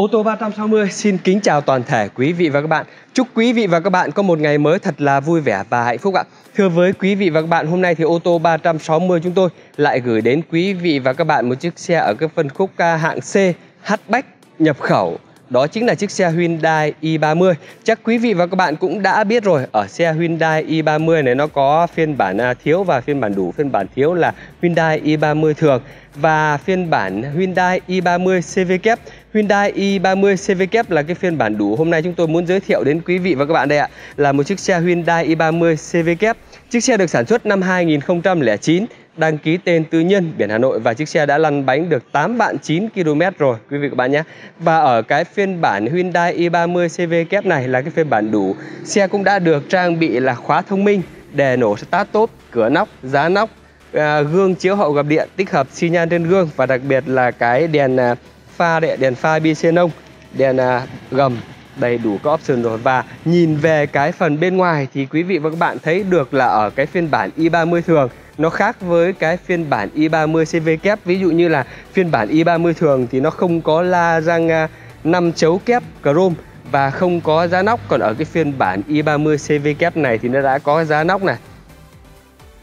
Ô tô 360 xin kính chào toàn thể quý vị và các bạn. Chúc quý vị và các bạn có một ngày mới thật là vui vẻ và hạnh phúc ạ. Thưa với quý vị và các bạn, hôm nay thì ô tô 360 chúng tôi lại gửi đến quý vị và các bạn một chiếc xe ở cái phân khúc hạng C hatchback nhập khẩu đó chính là chiếc xe Hyundai i30 Chắc quý vị và các bạn cũng đã biết rồi Ở xe Hyundai i30 này nó có phiên bản à, thiếu và phiên bản đủ Phiên bản thiếu là Hyundai i30 thường Và phiên bản Hyundai i30 CV kép Hyundai i30 CVK là cái phiên bản đủ Hôm nay chúng tôi muốn giới thiệu đến quý vị và các bạn đây ạ Là một chiếc xe Hyundai i30 CVK. Chiếc xe được sản xuất năm 2009 đăng ký tên tư nhân biển Hà Nội và chiếc xe đã lăn bánh được 8 vạn 9 km rồi quý vị các bạn nhé. Và ở cái phiên bản Hyundai i30 CV kép này là cái phiên bản đủ. Xe cũng đã được trang bị là khóa thông minh, đè nổ start top, cửa nóc, giá nóc, à, gương chiếu hậu gập điện, tích hợp xi nhan trên gương và đặc biệt là cái đèn à, pha đèn, đèn pha bi xenon, đèn à, gầm đầy đủ các option rồi. Và nhìn về cái phần bên ngoài thì quý vị và các bạn thấy được là ở cái phiên bản i30 thường nó khác với cái phiên bản i30 CV kép. Ví dụ như là phiên bản i30 thường thì nó không có la răng à, 5 chấu kép chrome và không có giá nóc. Còn ở cái phiên bản i30 CV kép này thì nó đã có giá nóc này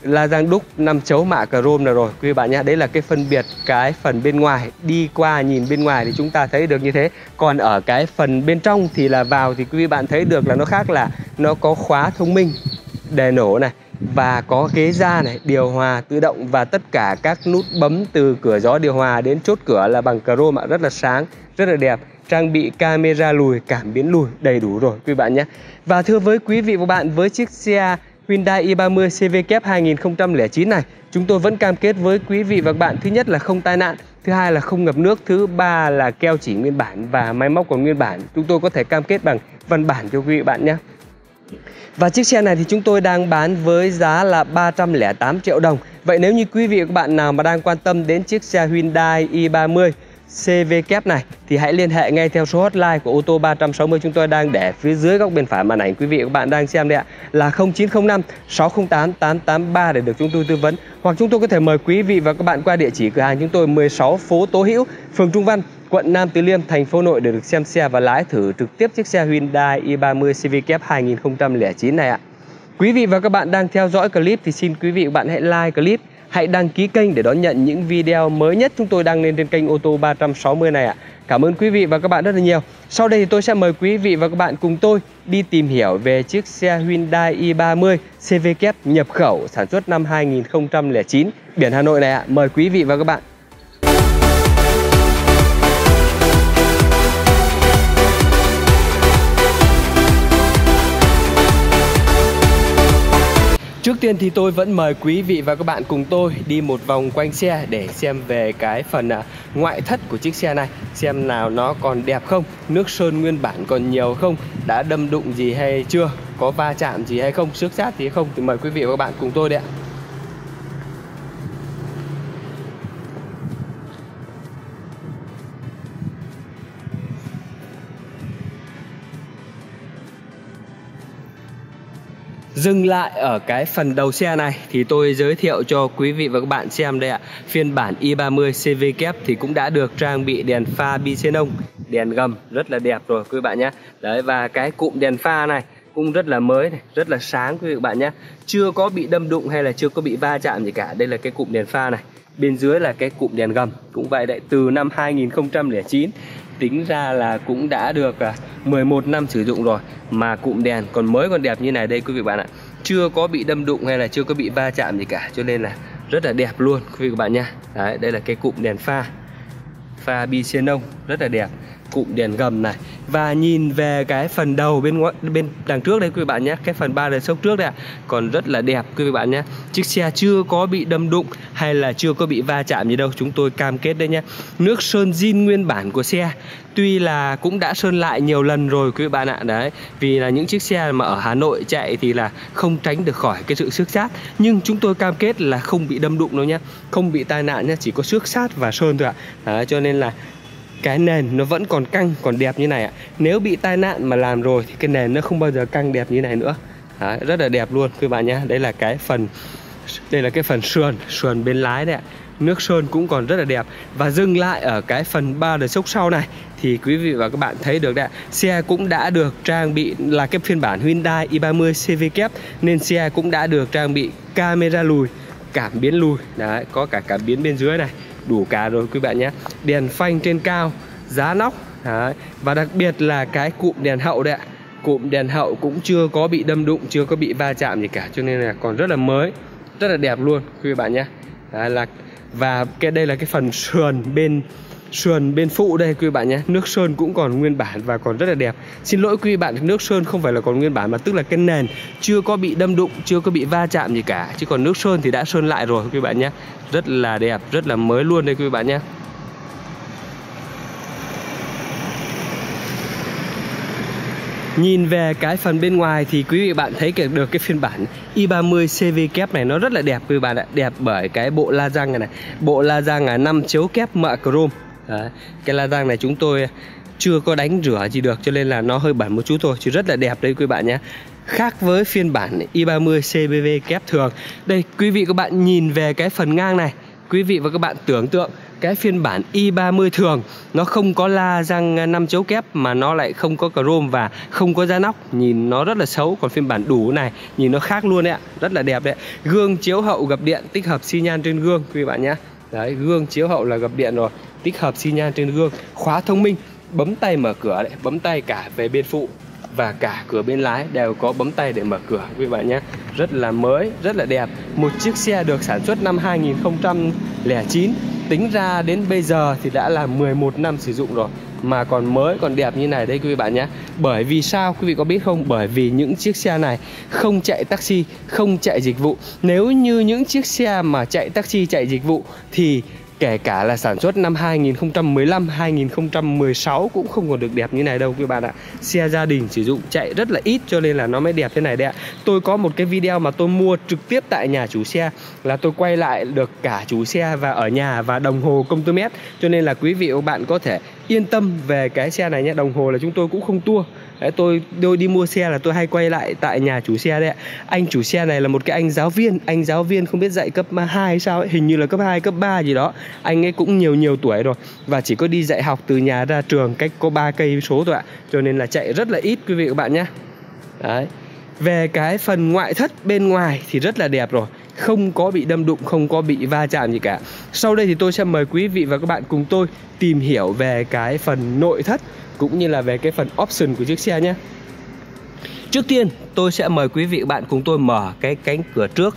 la Giang đúc năm chấu mạ chrome này rồi. Quý bạn nhé đấy là cái phân biệt cái phần bên ngoài. Đi qua nhìn bên ngoài thì chúng ta thấy được như thế. Còn ở cái phần bên trong thì là vào thì quý bạn thấy được là nó khác là nó có khóa thông minh đề nổ này và có ghế da này, điều hòa tự động và tất cả các nút bấm từ cửa gió điều hòa đến chốt cửa là bằng chrome rất là sáng, rất là đẹp. Trang bị camera lùi, cảm biến lùi đầy đủ rồi quý bạn nhé. Và thưa với quý vị và bạn với chiếc xe Hyundai i30 CVK 2009 này, chúng tôi vẫn cam kết với quý vị và các bạn thứ nhất là không tai nạn, thứ hai là không ngập nước, thứ ba là keo chỉ nguyên bản và máy móc còn nguyên bản. Chúng tôi có thể cam kết bằng văn bản cho quý vị bạn nhé. Và chiếc xe này thì chúng tôi đang bán với giá là 308 triệu đồng. Vậy nếu như quý vị và các bạn nào mà đang quan tâm đến chiếc xe Hyundai i30 CV kép này thì hãy liên hệ ngay theo số hotline của ô tô 360 chúng tôi đang để phía dưới góc bên phải màn ảnh quý vị và các bạn đang xem đây ạ là 0905 608 883 để được chúng tôi tư vấn hoặc chúng tôi có thể mời quý vị và các bạn qua địa chỉ cửa hàng chúng tôi 16 phố Tố Hữu, phường Trung Văn, quận Nam Từ Liêm, thành phố Nội để được xem xe và lái thử trực tiếp chiếc xe Hyundai i30 CV kép 2009 này ạ. Quý vị và các bạn đang theo dõi clip thì xin quý vị và các bạn hãy like clip Hãy đăng ký kênh để đón nhận những video mới nhất chúng tôi đăng lên trên kênh ô tô 360 này ạ. Cảm ơn quý vị và các bạn rất là nhiều. Sau đây thì tôi sẽ mời quý vị và các bạn cùng tôi đi tìm hiểu về chiếc xe Hyundai i30 CVK nhập khẩu sản xuất năm 2009 biển Hà Nội này ạ. Mời quý vị và các bạn. Trước tiên thì tôi vẫn mời quý vị và các bạn cùng tôi đi một vòng quanh xe để xem về cái phần à, ngoại thất của chiếc xe này Xem nào nó còn đẹp không, nước sơn nguyên bản còn nhiều không, đã đâm đụng gì hay chưa, có va chạm gì hay không, xước sát gì hay không. Thì mời quý vị và các bạn cùng tôi đấy ạ. Dừng lại ở cái phần đầu xe này thì tôi giới thiệu cho quý vị và các bạn xem đây ạ. Phiên bản i30 CV kép thì cũng đã được trang bị đèn pha bi xenon, đèn gầm rất là đẹp rồi quý bạn nhé. Đấy và cái cụm đèn pha này cũng rất là mới này, rất là sáng quý vị bạn nhé. Chưa có bị đâm đụng hay là chưa có bị va chạm gì cả. Đây là cái cụm đèn pha này. Bên dưới là cái cụm đèn gầm cũng vậy đấy từ năm 2009 tính ra là cũng đã được à, 11 năm sử dụng rồi, mà cụm đèn còn mới còn đẹp như này đây quý vị bạn ạ. Chưa có bị đâm đụng hay là chưa có bị va chạm gì cả, cho nên là rất là đẹp luôn quý vị các bạn nha đấy, đây là cái cụm đèn pha pha bi xenon rất là đẹp cụm đèn gầm này. Và nhìn về cái phần đầu bên bên đằng trước đây quý vị bạn nhé, cái phần ba đèn sốc trước đây ạ, còn rất là đẹp quý vị bạn nhé. Chiếc xe chưa có bị đâm đụng hay là chưa có bị va chạm gì đâu, chúng tôi cam kết đây nhé. Nước sơn zin nguyên bản của xe, tuy là cũng đã sơn lại nhiều lần rồi quý vị bạn ạ. Đấy, vì là những chiếc xe mà ở Hà Nội chạy thì là không tránh được khỏi cái sự xước sát nhưng chúng tôi cam kết là không bị đâm đụng đâu nhé, không bị tai nạn nhé, chỉ có xước sát và sơn thôi ạ. À. cho nên là cái nền nó vẫn còn căng còn đẹp như này ạ. Nếu bị tai nạn mà làm rồi thì cái nền nó không bao giờ căng đẹp như này nữa. Đấy, rất là đẹp luôn quý bạn nhé. Đây là cái phần đây là cái phần sườn sườn bên lái đấy ạ. Nước sơn cũng còn rất là đẹp. Và dừng lại ở cái phần ba đời sốc sau này thì quý vị và các bạn thấy được đấy xe cũng đã được trang bị là cái phiên bản Hyundai i30 CV kép nên xe cũng đã được trang bị camera lùi cảm biến lùi. Đấy có cả cảm biến bên dưới này đủ cả rồi quý bạn nhé. Đèn phanh trên cao, giá nóc. Đấy. và đặc biệt là cái cụm đèn hậu đấy ạ. Cụm đèn hậu cũng chưa có bị đâm đụng, chưa có bị va chạm gì cả, cho nên là còn rất là mới, rất là đẹp luôn, quý bạn nhé. Đấy là, và cái, đây là cái phần sườn bên sườn bên phụ đây, quý bạn nhé. Nước sơn cũng còn nguyên bản và còn rất là đẹp. Xin lỗi quý bạn, nước sơn không phải là còn nguyên bản mà tức là cái nền chưa có bị đâm đụng, chưa có bị va chạm gì cả. Chứ còn nước sơn thì đã sơn lại rồi, quý bạn nhé. Rất là đẹp, rất là mới luôn đây, quý bạn nhé. Nhìn về cái phần bên ngoài thì quý vị bạn thấy được cái phiên bản i30 CV kép này nó rất là đẹp, quý bạn ạ. Đẹp bởi cái bộ la răng này này. Bộ la răng là 5 chiếu kép mạ chrome Đấy. Cái la răng này chúng tôi chưa có đánh rửa gì được, cho nên là nó hơi bẩn một chút thôi, chứ rất là đẹp đấy quý bạn nhé. Khác với phiên bản i30 CBV kép thường. Đây, quý vị các bạn nhìn về cái phần ngang này. Quý vị và các bạn tưởng tượng, cái phiên bản i30 thường, nó không có la răng 5 chấu kép mà nó lại không có chrome và không có da nóc. Nhìn nó rất là xấu, còn phiên bản đủ này, nhìn nó khác luôn đấy ạ. Rất là đẹp đấy. Gương chiếu hậu gập điện tích hợp xi nhan trên gương, quý bạn nhé. Đấy, gương chiếu hậu là gập điện rồi tích hợp xi nhan trên gương, khóa thông minh, bấm tay mở cửa đấy, bấm tay cả về bên phụ và cả cửa bên lái đều có bấm tay để mở cửa, quý bạn nhé. Rất là mới, rất là đẹp. Một chiếc xe được sản xuất năm 2009 tính ra đến bây giờ thì đã là 11 năm sử dụng rồi, mà còn mới, còn đẹp như này đây quý vị bạn nhé. Bởi vì sao, quý vị có biết không? Bởi vì những chiếc xe này không chạy taxi, không chạy dịch vụ. Nếu như những chiếc xe mà chạy taxi, chạy dịch vụ thì kể cả là sản xuất năm 2015, 2016 cũng không còn được đẹp như này đâu quý bạn ạ. Xe gia đình sử dụng chạy rất là ít cho nên là nó mới đẹp thế này đấy ạ. Tôi có một cái video mà tôi mua trực tiếp tại nhà chủ xe là tôi quay lại được cả chủ xe và ở nhà và đồng hồ công tơ mét cho nên là quý vị và bạn có thể yên tâm về cái xe này nhé đồng hồ là chúng tôi cũng không tua Đấy, tôi tôi đi mua xe là tôi hay quay lại tại nhà chủ xe đấy ạ. Anh chủ xe này là một cái anh giáo viên, anh giáo viên không biết dạy cấp 2 hay sao ấy, hình như là cấp 2, cấp 3 gì đó. Anh ấy cũng nhiều nhiều tuổi rồi và chỉ có đi dạy học từ nhà ra trường cách có ba cây số thôi ạ. Cho nên là chạy rất là ít quý vị các bạn nhé. Đấy. Về cái phần ngoại thất bên ngoài thì rất là đẹp rồi không có bị đâm đụng, không có bị va chạm gì cả. Sau đây thì tôi sẽ mời quý vị và các bạn cùng tôi tìm hiểu về cái phần nội thất cũng như là về cái phần option của chiếc xe nhé. Trước tiên tôi sẽ mời quý vị bạn cùng tôi mở cái cánh cửa trước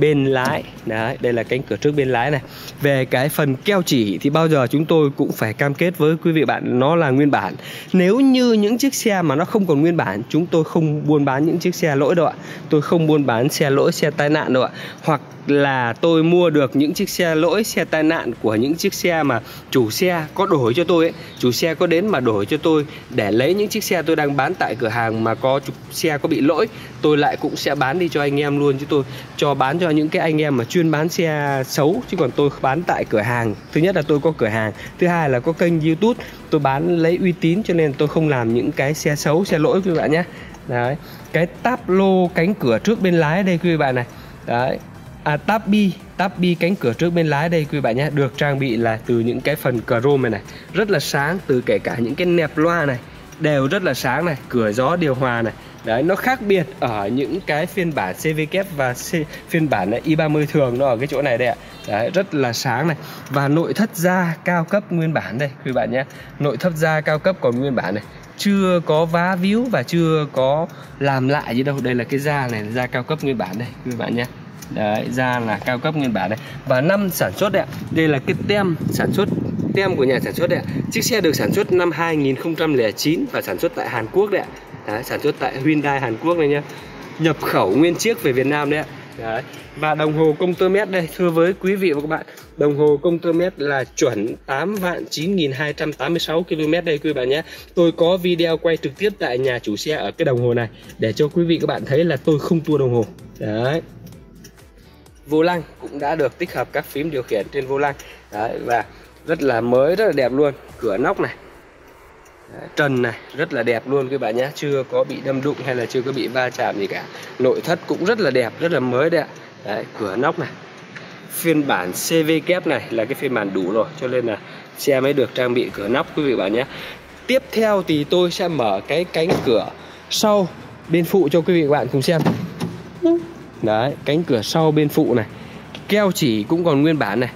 bên lái. Đấy, đây là cánh cửa trước bên lái này. Về cái phần keo chỉ thì bao giờ chúng tôi cũng phải cam kết với quý vị bạn nó là nguyên bản. Nếu như những chiếc xe mà nó không còn nguyên bản Chúng tôi không buôn bán những chiếc xe lỗi đâu ạ. Tôi không buôn bán xe lỗi, xe tai nạn đâu ạ. Hoặc là tôi mua được những chiếc xe lỗi xe tai nạn của những chiếc xe mà chủ xe có đổi cho tôi ấy. Chủ xe có đến mà đổi cho tôi để lấy những chiếc xe tôi đang bán tại cửa hàng mà có xe có bị lỗi tôi lại cũng sẽ bán đi cho anh em luôn chứ tôi cho bán cho những cái anh em mà chuyên bán xe xấu chứ còn tôi bán tại cửa hàng. Thứ nhất là tôi có cửa hàng thứ hai là có kênh youtube. Tôi bán lấy uy tín cho nên tôi không làm những cái xe xấu xe lỗi quý bạn nhé. Đấy cái táp lô cánh cửa trước bên lái đây quý bạn này. Đấy à, táp bi táp bi cánh cửa trước bên lái đây quý bạn nhé được trang bị là từ những cái phần chrome này này. Rất là sáng từ kể cả những cái nẹp loa này đều rất là sáng này. Cửa gió điều hòa này. Đấy, nó khác biệt ở những cái phiên bản CVK và C, phiên bản i30 thường nó ở cái chỗ này đây ạ. Đấy, rất là sáng này và nội thất da cao cấp nguyên bản đây quý bạn nhé. Nội thất da cao cấp còn nguyên bản này chưa có vá víu và chưa có làm lại gì đâu. Đây là cái da này da cao cấp nguyên bản đây quý bạn nhé. Đấy, da là cao cấp nguyên bản đây Và năm sản xuất đấy ạ Đây là cái tem sản xuất Tem của nhà sản xuất đấy ạ Chiếc xe được sản xuất năm 2009 Và sản xuất tại Hàn Quốc đấy ạ Đấy, sản xuất tại Hyundai Hàn Quốc này nhá. Nhập khẩu nguyên chiếc về Việt Nam đấy ạ. Đấy. Và đồng hồ công tơ mét đây Thưa với quý vị và các bạn Đồng hồ công tơ mét là chuẩn 8 vạn 9286 km đây quý bạn nhé. Tôi có video quay trực tiếp tại nhà chủ xe ở cái đồng hồ này Để cho quý vị các bạn thấy là tôi không tua đồng hồ. Đấy. Vô lăng cũng đã được tích hợp các phím điều khiển trên vô lăng. Đấy và rất là mới rất là đẹp luôn. Cửa nóc này trần này rất là đẹp luôn các bạn nhé. Chưa có bị đâm đụng hay là chưa có bị va chạm gì cả. Nội thất cũng rất là đẹp rất là mới đấy ạ. Đấy, cửa nóc này. Phiên bản CV kép này là cái phiên bản đủ rồi cho nên là xe mới được trang bị cửa nóc quý vị bạn nhé. Tiếp theo thì tôi sẽ mở cái cánh cửa sau bên phụ cho quý vị bạn cùng xem. Đấy cánh cửa sau bên phụ này. Keo chỉ cũng còn nguyên bản này.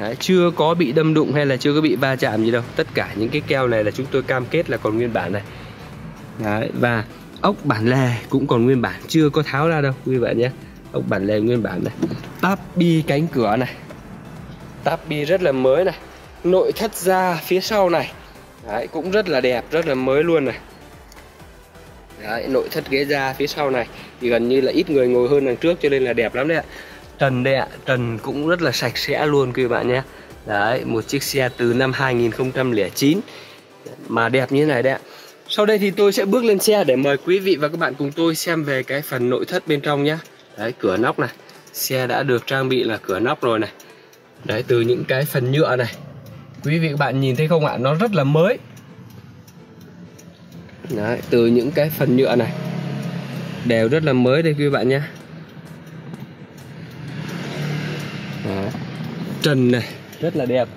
Đấy, chưa có bị đâm đụng hay là chưa có bị va chạm gì đâu. Tất cả những cái keo này là chúng tôi cam kết là còn nguyên bản này. Đấy, và ốc bản lề cũng còn nguyên bản chưa có tháo ra đâu quý vị nhé. Ốc bản lề nguyên bản này. Táp bi cánh cửa này. Táp bi rất là mới này. Nội thất ra phía sau này. Đấy, cũng rất là đẹp rất là mới luôn này. Đấy, nội thất ghế da phía sau này. Thì gần như là ít người ngồi hơn đằng trước cho nên là đẹp lắm đấy ạ trần đây ạ, trần cũng rất là sạch sẽ luôn quý bạn nhé. Đấy, một chiếc xe từ năm 2009 mà đẹp như thế này đấy ạ. Sau đây thì tôi sẽ bước lên xe để mời quý vị và các bạn cùng tôi xem về cái phần nội thất bên trong nhé. Đấy, cửa nóc này, xe đã được trang bị là cửa nóc rồi này. Đấy, từ những cái phần nhựa này. Quý vị các bạn nhìn thấy không ạ? Nó rất là mới. Đấy, từ những cái phần nhựa này. Đều rất là mới đây quý bạn nhé. Trần này. Rất là đẹp.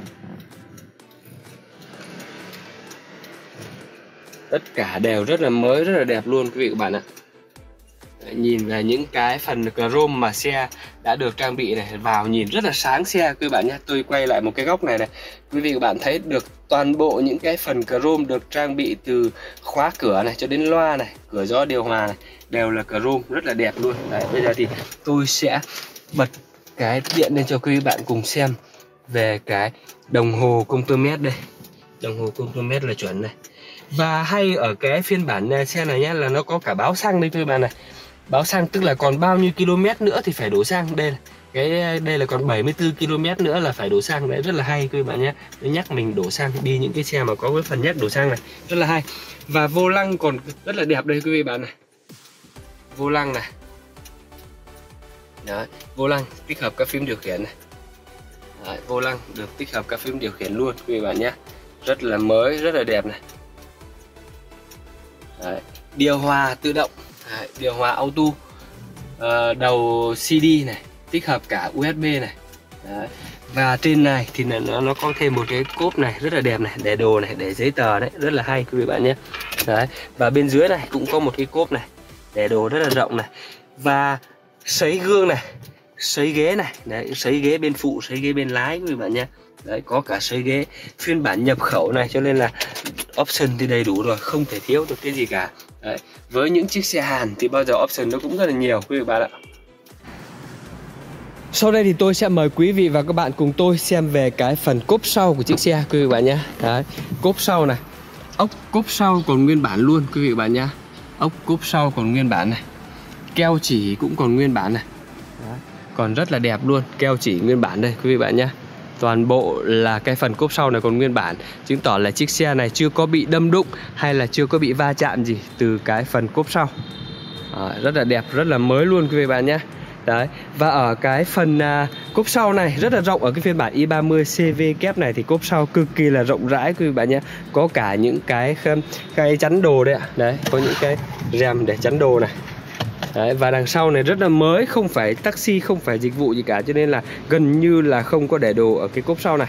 Tất cả đều rất là mới rất là đẹp luôn quý vị các bạn ạ. Nhìn là những cái phần chrome mà xe đã được trang bị này vào nhìn rất là sáng xe quý bạn nhé. Tôi quay lại một cái góc này này quý vị các bạn thấy được toàn bộ những cái phần chrome được trang bị từ khóa cửa này cho đến loa này cửa gió điều hòa này đều là chrome rất là đẹp luôn. Đấy, bây giờ thì tôi sẽ bật cái điện lên cho quý bạn cùng xem về cái đồng hồ công tơ mét đây. Đồng hồ công tơ mét là chuẩn này. Và hay ở cái phiên bản xe này nhé là nó có cả báo xăng đây thôi bạn này. Báo xăng tức là còn bao nhiêu km nữa thì phải đổ xăng đây là cái, đây là còn 74 km nữa là phải đổ xăng đấy, rất là hay quý bạn nhé nó nhắc mình đổ xăng đi những cái xe mà có cái phần nhắc đổ xăng này, rất là hay. Và vô lăng còn rất là đẹp đây quý vị bạn này. Vô lăng này. Đó. vô lăng tích hợp các phím điều khiển này. Đấy, vô lăng được tích hợp các phím điều khiển luôn quý vị bạn nhé. Rất là mới rất là đẹp này. Đấy, điều hòa tự động. Đấy, điều hòa auto. À, đầu CD này tích hợp cả USB này. Đấy. và trên này thì nó nó có thêm một cái cốp này rất là đẹp này để đồ này để giấy tờ đấy rất là hay quý vị bạn nhé. Đấy và bên dưới này cũng có một cái cốp này để đồ rất là rộng này. Và sấy gương này, sấy ghế này, đấy, sấy ghế bên phụ, sấy ghế bên lái quý vị bạn nhé. Đấy, có cả sấy ghế phiên bản nhập khẩu này, cho nên là option thì đầy đủ rồi, không thể thiếu được cái gì cả. Đấy. với những chiếc xe hàn thì bao giờ option nó cũng rất là nhiều, quý vị bạn ạ. Sau đây thì tôi sẽ mời quý vị và các bạn cùng tôi xem về cái phần cốp sau của chiếc xe, quý vị bạn nhé. Đấy, cốp sau này. Ốc cốp sau còn nguyên bản luôn, quý vị bạn nhé. Ốc cốp sau còn nguyên bản này keo chỉ cũng còn nguyên bản này. Còn rất là đẹp luôn keo chỉ nguyên bản đây quý vị bạn nhé. Toàn bộ là cái phần cốp sau này còn nguyên bản. Chứng tỏ là chiếc xe này chưa có bị đâm đụng hay là chưa có bị va chạm gì từ cái phần cốp sau. À, rất là đẹp rất là mới luôn quý vị bạn nhé. Đấy và ở cái phần à, cốp sau này rất là rộng. Ở cái phiên bản i30 CV kép này thì cốp sau cực kỳ là rộng rãi quý vị bạn nhé. Có cả những cái cái chắn đồ đấy ạ. Đấy có những cái rèm để chắn đồ này Đấy, và đằng sau này rất là mới không phải taxi không phải dịch vụ gì cả cho nên là gần như là không có để đồ ở cái cốp sau này.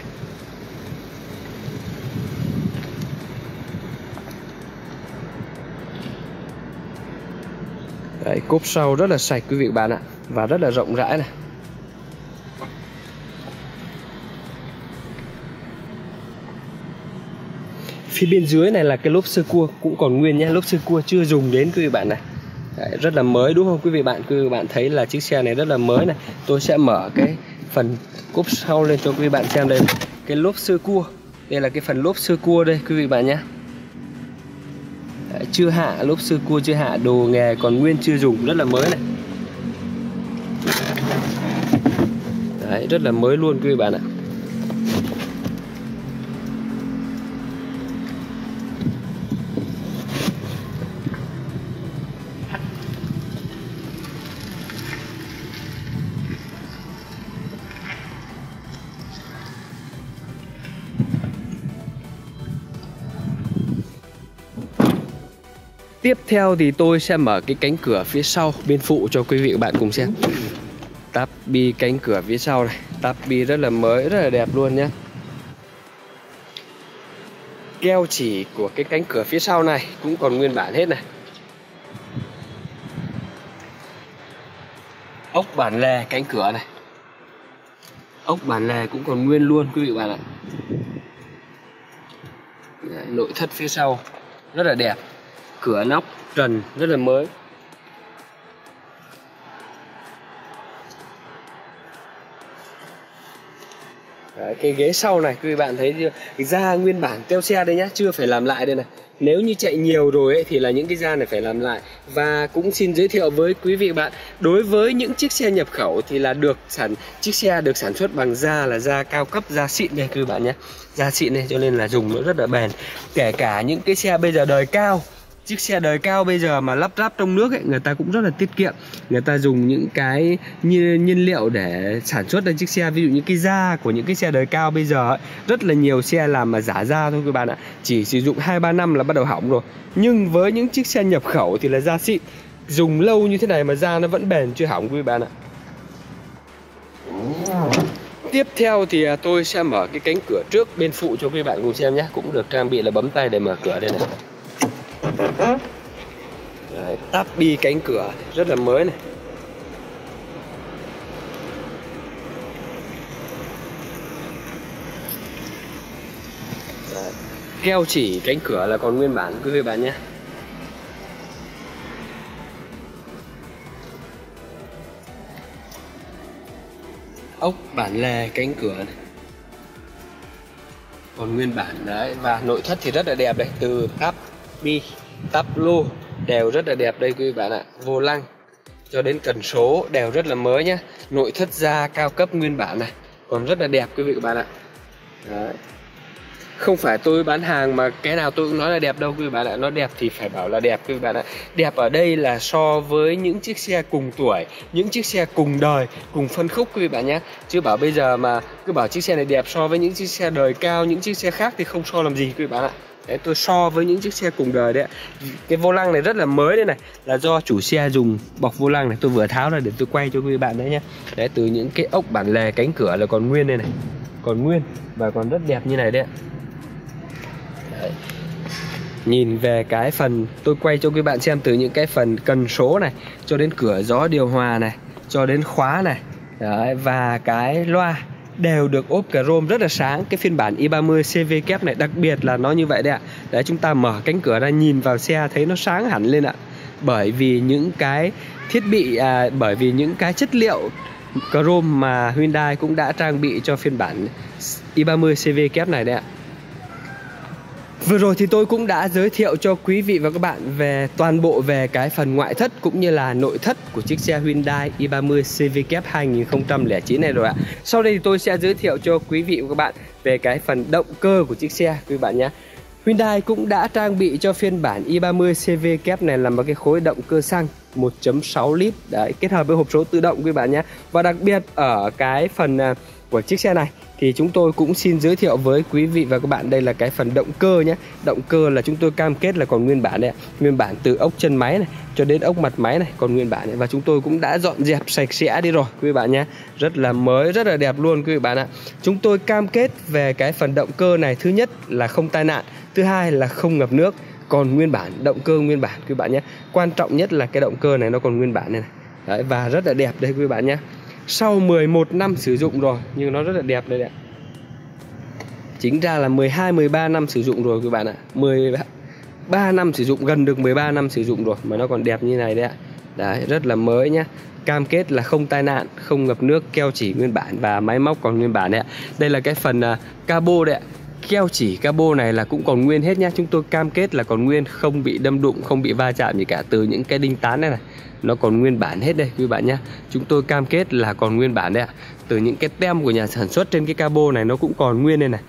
Đấy, cốp sau rất là sạch quý vị và bạn ạ và rất là rộng rãi này. Phía bên dưới này là cái lốp sơ cua cũng còn nguyên nhé lốp sơ cua chưa dùng đến quý vị bạn này Đấy, rất là mới đúng không? Quý vị bạn quý vị bạn thấy là chiếc xe này rất là mới này. Tôi sẽ mở cái phần cốp sau lên cho quý vị bạn xem đây. Cái lốp sơ cua. Đây là cái phần lốp sơ cua đây quý vị bạn nhé. Đấy, chưa hạ lốp sơ cua chưa hạ đồ nghề còn nguyên chưa dùng rất là mới này. Đấy, rất là mới luôn quý vị bạn ạ. Tiếp theo thì tôi sẽ mở cái cánh cửa phía sau bên phụ cho quý vị và bạn cùng xem. Tắp bi cánh cửa phía sau này. Tắp bi rất là mới rất là đẹp luôn nhé keo chỉ của cái cánh cửa phía sau này cũng còn nguyên bản hết này. Ốc bản lề cánh cửa này. Ốc bản lề cũng còn nguyên luôn quý vị bạn ạ. Đấy, nội thất phía sau. Rất là đẹp cửa nóc trần rất là mới. Đấy, cái ghế sau này quý vị bạn thấy chưa? Da nguyên bản teo xe đây nhá chưa phải làm lại đây này. Nếu như chạy nhiều rồi ấy, thì là những cái da này phải làm lại. Và cũng xin giới thiệu với quý vị bạn đối với những chiếc xe nhập khẩu thì là được sản chiếc xe được sản xuất bằng da là da cao cấp da xịn đây quý bạn nhé. Da xịn này cho nên là dùng nó rất là bền. Kể cả những cái xe bây giờ đời cao chiếc xe đời cao bây giờ mà lắp ráp trong nước ấy người ta cũng rất là tiết kiệm. Người ta dùng những cái nhiên nhiên liệu để sản xuất ra chiếc xe. Ví dụ như cái da của những cái xe đời cao bây giờ ấy, rất là nhiều xe làm mà giả da thôi các bạn ạ. Chỉ sử dụng hai ba năm là bắt đầu hỏng rồi. Nhưng với những chiếc xe nhập khẩu thì là da xịn. Dùng lâu như thế này mà da nó vẫn bền chưa hỏng quý bạn ạ. Tiếp theo thì à, tôi sẽ mở cái cánh cửa trước bên phụ cho quý bạn cùng xem nhé. Cũng được trang bị là bấm tay để mở cửa đây này. Đấy, tắp bi cánh cửa rất là mới này. Đấy, keo chỉ cánh cửa là còn nguyên bản quý vị bạn nhé. Ốc bản lề cánh cửa này. Còn nguyên bản đấy và nội thất thì rất là đẹp đấy từ tắp bi tắp lô đều rất là đẹp đây quý vị bạn ạ. Vô lăng, cho đến cần số đều rất là mới nhá. Nội thất da cao cấp nguyên bản này, còn rất là đẹp quý vị các bạn ạ. Đấy. không phải tôi bán hàng mà cái nào tôi cũng nói là đẹp đâu quý vị bạn ạ. Nó đẹp thì phải bảo là đẹp quý vị bạn ạ. Đẹp ở đây là so với những chiếc xe cùng tuổi, những chiếc xe cùng đời, cùng phân khúc quý vị bạn nhé chứ bảo bây giờ mà cứ bảo chiếc xe này đẹp so với những chiếc xe đời cao, những chiếc xe khác thì không so làm gì quý vị bạn ạ. Đấy, tôi so với những chiếc xe cùng đời đấy cái vô lăng này rất là mới đây này là do chủ xe dùng bọc vô lăng này tôi vừa tháo ra để tôi quay cho quý bạn đấy nhé đấy từ những cái ốc bản lề cánh cửa là còn nguyên đây này còn nguyên và còn rất đẹp như này đấy, đấy. nhìn về cái phần tôi quay cho quý bạn xem từ những cái phần cần số này cho đến cửa gió điều hòa này cho đến khóa này. Đấy, và cái loa đều được ốp chrome rất là sáng. Cái phiên bản i30 CV kép này đặc biệt là nó như vậy đấy ạ. Để chúng ta mở cánh cửa ra nhìn vào xe thấy nó sáng hẳn lên ạ. Bởi vì những cái thiết bị à, bởi vì những cái chất liệu chrome mà Hyundai cũng đã trang bị cho phiên bản i30 CV kép này đấy ạ. Vừa rồi thì tôi cũng đã giới thiệu cho quý vị và các bạn về toàn bộ về cái phần ngoại thất cũng như là nội thất của chiếc xe Hyundai i30 CVK 2009 này rồi ạ. Sau đây thì tôi sẽ giới thiệu cho quý vị và các bạn về cái phần động cơ của chiếc xe, quý bạn nhé. Hyundai cũng đã trang bị cho phiên bản i30 CV kép này là một cái khối động cơ xăng 1.6 lít đấy, kết hợp với hộp số tự động, quý bạn nhé. Và đặc biệt ở cái phần à, của chiếc xe này. Thì chúng tôi cũng xin giới thiệu với quý vị và các bạn đây là cái phần động cơ nhé. Động cơ là chúng tôi cam kết là còn nguyên bản đấy nguyên bản từ ốc chân máy này cho đến ốc mặt máy này còn nguyên bản này và chúng tôi cũng đã dọn dẹp sạch sẽ đi rồi quý vị bạn nhé. Rất là mới rất là đẹp luôn quý vị bạn ạ. Chúng tôi cam kết về cái phần động cơ này thứ nhất là không tai nạn thứ hai là không ngập nước còn nguyên bản động cơ nguyên bản quý vị bạn nhé. Quan trọng nhất là cái động cơ này nó còn nguyên bản này, này. Đấy, và rất là đẹp đây quý vị bạn nhé sau 11 năm sử dụng rồi nhưng nó rất là đẹp đây ạ. Chính ra là 12 13 năm sử dụng rồi các bạn ạ. 13 năm sử dụng gần được 13 năm sử dụng rồi mà nó còn đẹp như này đấy ạ. Đấy rất là mới nhá. Cam kết là không tai nạn không ngập nước keo chỉ nguyên bản và máy móc còn nguyên bản đấy ạ. Đây là cái phần uh, cabo đấy ạ. Keo chỉ cabo này là cũng còn nguyên hết nhá. Chúng tôi cam kết là còn nguyên không bị đâm đụng không bị va chạm gì cả. Từ những cái đinh tán này này nó còn nguyên bản hết đây, quý bạn nhé chúng tôi cam kết là còn nguyên bản đấy ạ. Từ những cái tem của nhà sản xuất trên cái cabo này nó cũng còn nguyên đây này.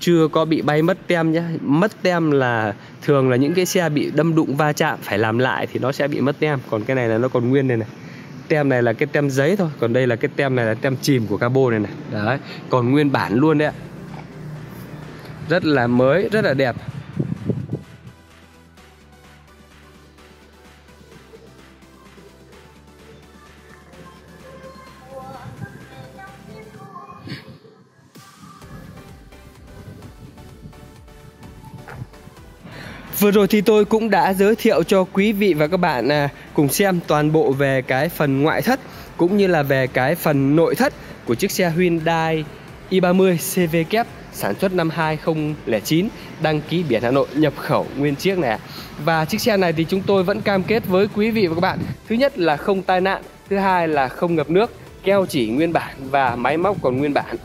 Chưa có bị bay mất tem nhé mất tem là thường là những cái xe bị đâm đụng va chạm, phải làm lại thì nó sẽ bị mất tem. Còn cái này là nó còn nguyên đây này. Tem này là cái tem giấy thôi. Còn đây là cái tem này là tem chìm của cabo này này. Đấy, còn nguyên bản luôn đấy ạ. Rất là mới, rất là đẹp. Vừa rồi thì tôi cũng đã giới thiệu cho quý vị và các bạn à, cùng xem toàn bộ về cái phần ngoại thất cũng như là về cái phần nội thất của chiếc xe Hyundai i30 CV kép sản xuất năm 2009 đăng ký biển Hà Nội nhập khẩu nguyên chiếc này và chiếc xe này thì chúng tôi vẫn cam kết với quý vị và các bạn. Thứ nhất là không tai nạn thứ hai là không ngập nước keo chỉ nguyên bản và máy móc còn nguyên bản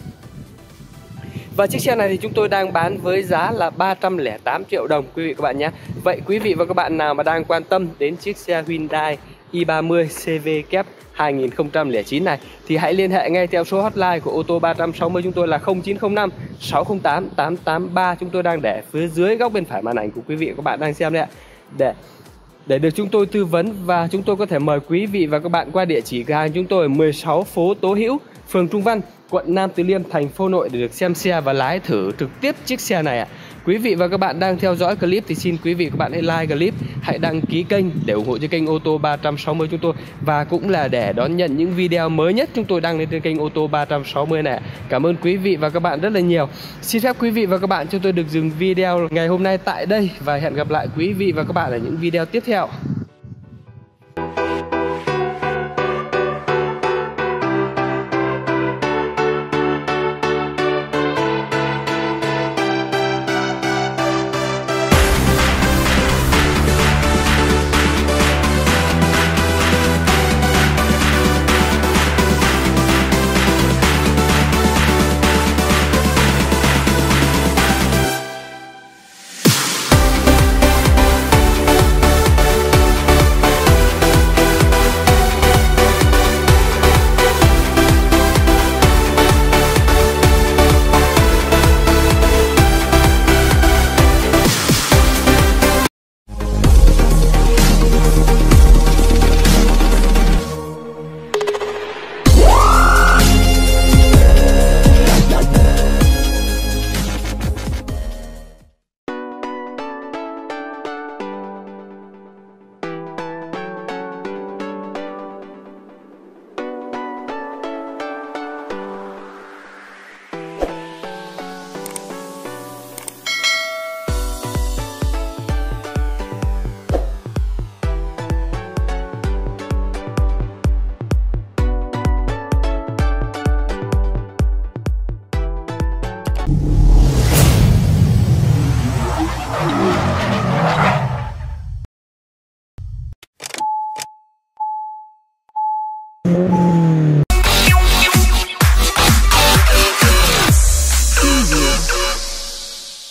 và chiếc xe này thì chúng tôi đang bán với giá là 308 triệu đồng quý vị các bạn nhé. Vậy quý vị và các bạn nào mà đang quan tâm đến chiếc xe Hyundai i30 CV kép 2009 này thì hãy liên hệ ngay theo số hotline của ô tô 360 chúng tôi là 0905 608 883 chúng tôi đang để phía dưới góc bên phải màn ảnh của quý vị và các bạn đang xem đấy ạ. Để để được chúng tôi tư vấn và chúng tôi có thể mời quý vị và các bạn qua địa chỉ cửa hàng chúng tôi 16 phố Tố Hữu, phường Trung Văn, quận Nam Từ Liêm, thành phố Nội để được xem xe và lái thử trực tiếp chiếc xe này ạ. Quý vị và các bạn đang theo dõi clip thì xin quý vị và các bạn hãy like clip, hãy đăng ký kênh để ủng hộ cho kênh ô tô 360 chúng tôi và cũng là để đón nhận những video mới nhất chúng tôi đăng lên trên kênh ô tô 360 này. Cảm ơn quý vị và các bạn rất là nhiều. Xin phép quý vị và các bạn cho tôi được dừng video ngày hôm nay tại đây và hẹn gặp lại quý vị và các bạn ở những video tiếp theo.